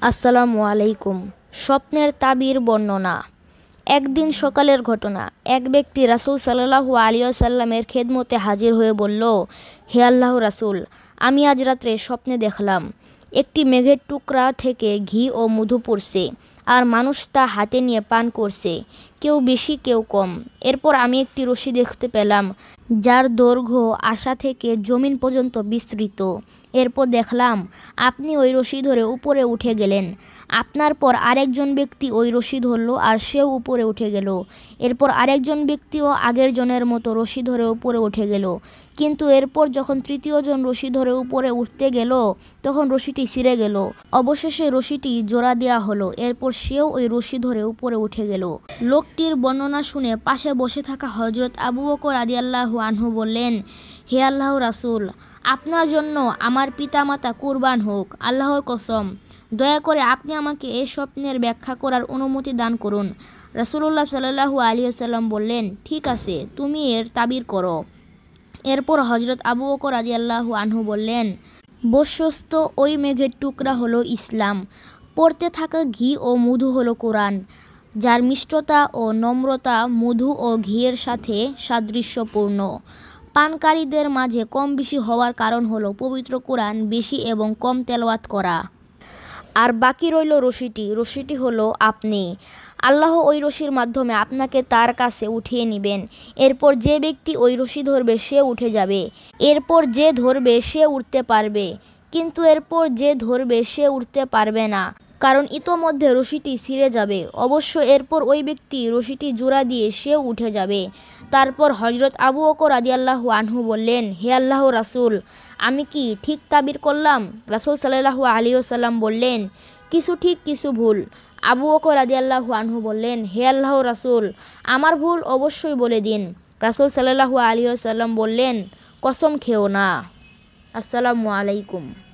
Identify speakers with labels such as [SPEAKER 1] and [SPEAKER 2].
[SPEAKER 1] আসসালামু আলাইকুম। স্বপ্নের তাবির বর্ণনা। একদিন সকালের ঘটনা। এক ব্যক্তি রাসুল সাল্লাহু আলিয়াল্লামের খেদমতে হাজির হয়ে বলল, হে আল্লাহ রাসুল, আমি আজ রাত্রে স্বপ্নে দেখলাম। একটি মেঘের টুকরা থেকে ঘি ও মধু পড়ছে। আর মানুষ তা হাতে নিয়ে পান করছে। কেউ বেশি, কেউ কম। এরপর আমি একটি রশি দেখতে পেলাম, যার দৈর্ঘ্য আশা থেকে জমিন পর্যন্ত বিস্তৃত। এরপর দেখলাম, আপনি ওই রশি ধরে উপরে উঠে গেলেন। আপনার পর আরেকজন ব্যক্তি ওই রশি ধরল আর সেও উপরে উঠে গেল। এরপর আরেকজন ব্যক্তিও আগের জনের মতো রশি ধরে উপরে উঠে গেল। কিন্তু এরপর যখন তৃতীয় জন রশি ধরে উপরে উঠতে গেল, তখন রশিটি ছিঁড়ে গেল। অবশেষে রশিটি জোড়া দেওয়া হলো। এরপর সেও ওই রশি ধরে উপরে উঠে গেল। লোকটির বর্ণনা শুনে পাশে বসে থাকা হজরত আবু বকর আদি আল্লাহ আনহু বললেন, হে আল্লাহ রাসুল, আপনার জন্য আমার পিতামাতা কুরবান হোক, আল্লাহর কসম। দয়া করে আপনি আমাকে এই স্বপ্নের ব্যাখ্যা করার অনুমতি দান করুন। রাসুল্লাহ সাল্লাহু আলিয়াল্লাম বললেন, ঠিক আছে, তুমি এর তাবির করো। এরপর হজরত আবু বকর আদি আল্লাহু আনহু বললেন, বস্যস্ত ওই মেঘের টুকরা হলো ইসলাম। পড়তে থাকা ঘি ও মধু হলো কোরআন, যার মিষ্টতা ও নম্রতা মধু ও ঘিয়ের সাথে সাদৃশ্যপূর্ণ। পানকারীদের মাঝে কম বেশি হওয়ার কারণ হলো পবিত্র কোরআন বেশি এবং কম তেলওয়াত করা। আর বাকি রইল রশিটি রশিটি হলো আপনি। আল্লাহ ওই রশির মাধ্যমে আপনাকে তার কাছে উঠিয়ে নেবেন। এরপর যে ব্যক্তি ওই রশি ধরবে, সে উঠে যাবে। এরপর যে ধরবে, সে উঠতে পারবে। কিন্তু এরপর যে ধরবে, সে উঠতে পারবে না। কারণ ইতোমধ্যে রশিটি ছিঁড়ে যাবে। অবশ্য এরপর ওই ব্যক্তি রশিটি জোড়া দিয়ে সেও উঠে যাবে। তারপর হজরত আবু অকর আদি আল্লাহ আনহু বললেন, হে আল্লাহ রাসুল, আমি কি ঠিক তাবির করলাম? রাসুল সাল্লাহু আলী ওসাল্লাম বললেন, কিছু ঠিক, কিছু ভুল। আবু অকর আদি আল্লাহ আনহু বললেন, হে আল্লাহ রাসুল, আমার ভুল অবশ্যই বলে দিন। রাসুল সাল্লাহু আলী ওসাল্লাম বললেন, কসম খেও না। আসসালামু আলাইকুম।